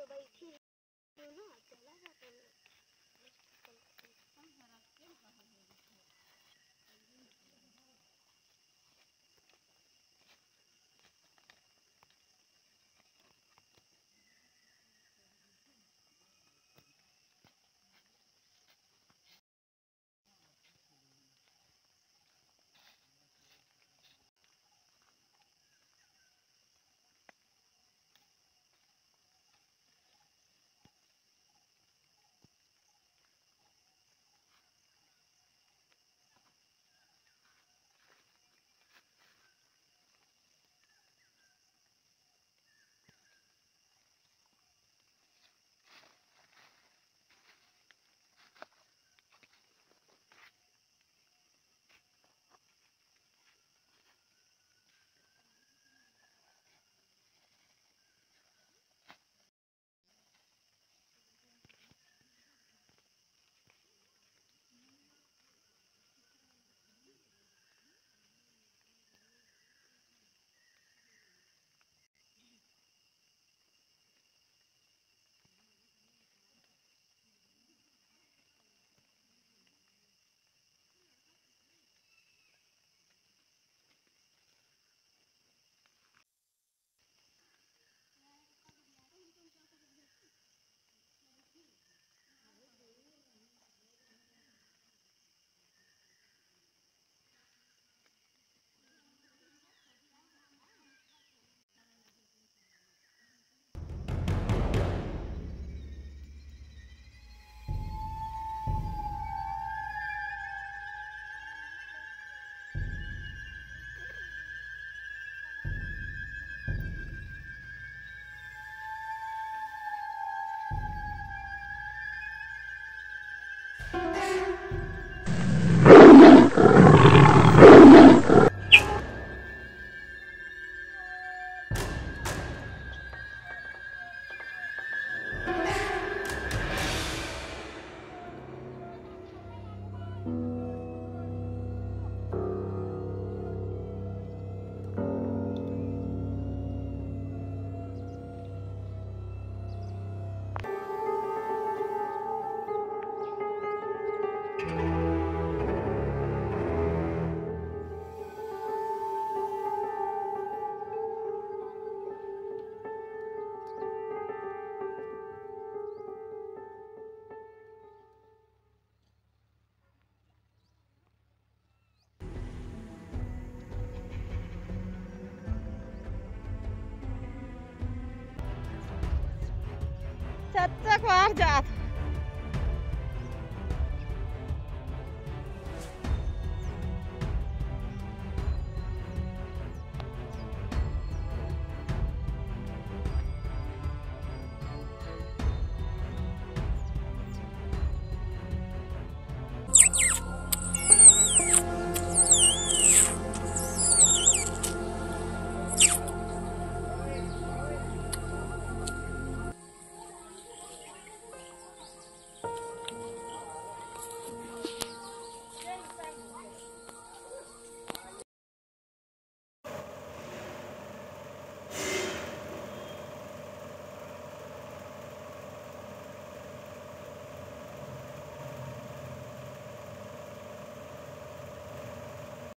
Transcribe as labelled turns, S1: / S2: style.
S1: 就白天，嗯，哪去了？tak, var